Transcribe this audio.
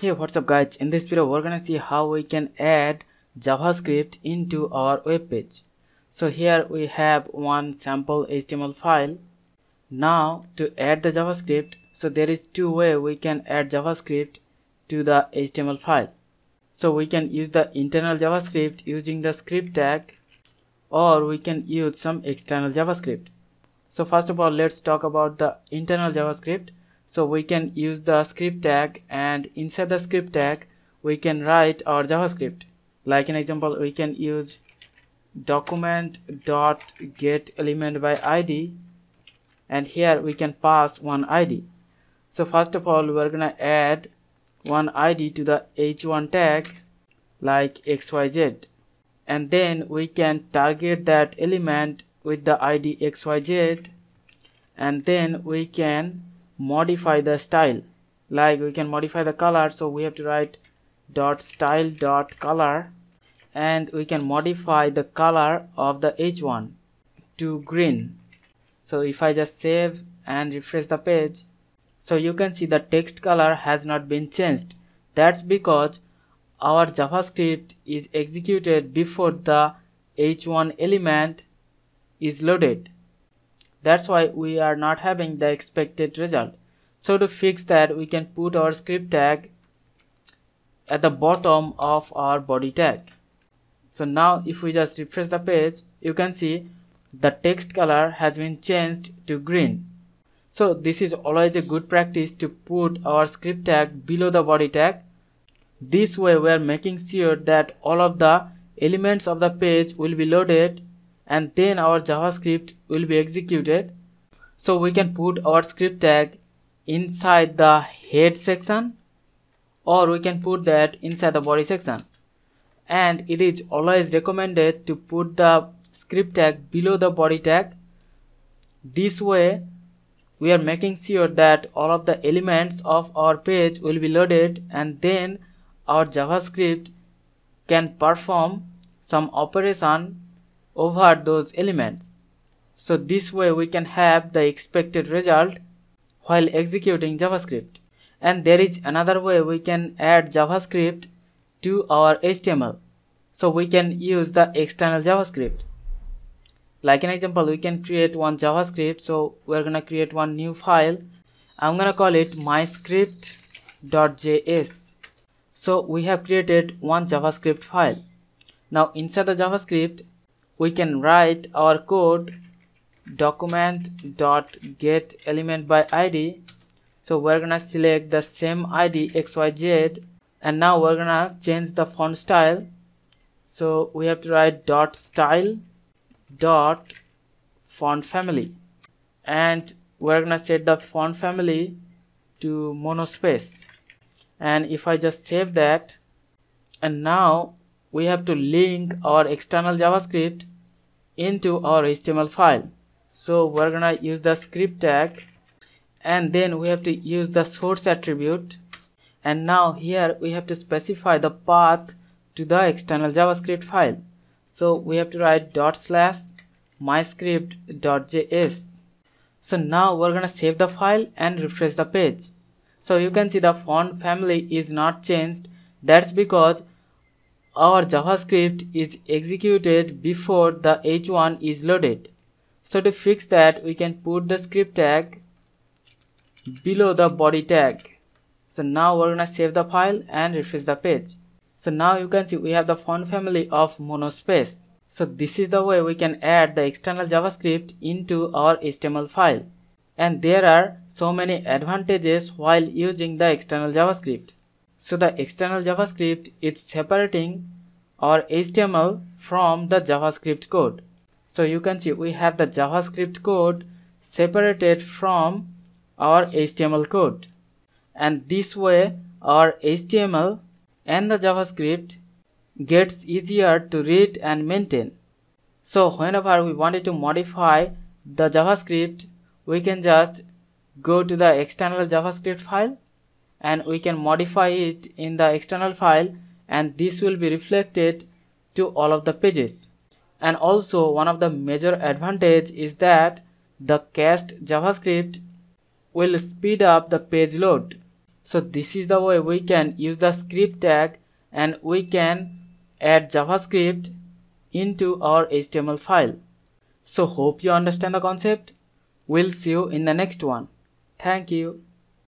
Hey what's up guys in this video we're gonna see how we can add JavaScript into our web page. So here we have one sample HTML file. Now to add the JavaScript so there is two way we can add JavaScript to the HTML file. So we can use the internal JavaScript using the script tag or we can use some external JavaScript. So first of all let's talk about the internal JavaScript so we can use the script tag and inside the script tag we can write our javascript. Like an example we can use document dot get element by id and here we can pass one id so first of all we're gonna add one id to the h1 tag like xyz and then we can target that element with the id xyz and then we can modify the style. Like we can modify the color so we have to write dot style dot color. And we can modify the color of the h1 to green. So if i just save and refresh the page so you can see the text color has not been changed. That's because our javascript is executed before the h1 element is loaded that's why we are not having the expected result. So to fix that we can put our script tag at the bottom of our body tag. So now if we just refresh the page you can see the text color has been changed to green. So this is always a good practice to put our script tag below the body tag. This way we are making sure that all of the elements of the page will be loaded and then our javascript will be executed. So we can put our script tag inside the head section or we can put that inside the body section. And it is always recommended to put the script tag below the body tag. This way we are making sure that all of the elements of our page will be loaded and then our javascript can perform some operation over those elements. So this way we can have the expected result while executing javascript. And there is another way we can add javascript to our html so we can use the external javascript. Like an example we can create one javascript. So we're gonna create one new file. I'm gonna call it myscript.js so we have created one javascript file. Now inside the javascript we can write our code document dot get element by id so we're gonna select the same id xyz and now we're gonna change the font style. So we have to write dot style dot font family. And we're gonna set the font family to monospace. And if i just save that and now we have to link our external javascript into our html file. So we're gonna use the script tag and then we have to use the source attribute. And now here we have to specify the path to the external javascript file. So we have to write dot slash myscript.js so now we're gonna save the file and refresh the page. So you can see the font family is not changed. That's because our javascript is executed before the h1 is loaded. So to fix that we can put the script tag below the body tag. So now we're gonna save the file and refresh the page. So now you can see we have the font family of monospace. So this is the way we can add the external javascript into our html file. And there are so many advantages while using the external javascript. So the external javascript is separating our html from the javascript code. So you can see we have the javascript code separated from our html code. And this way our html and the javascript gets easier to read and maintain. So whenever we wanted to modify the javascript we can just go to the external javascript file and we can modify it in the external file and this will be reflected to all of the pages. And also one of the major advantage is that the cached javascript will speed up the page load. So this is the way we can use the script tag and we can add javascript into our html file. So hope you understand the concept. We'll see you in the next one. Thank you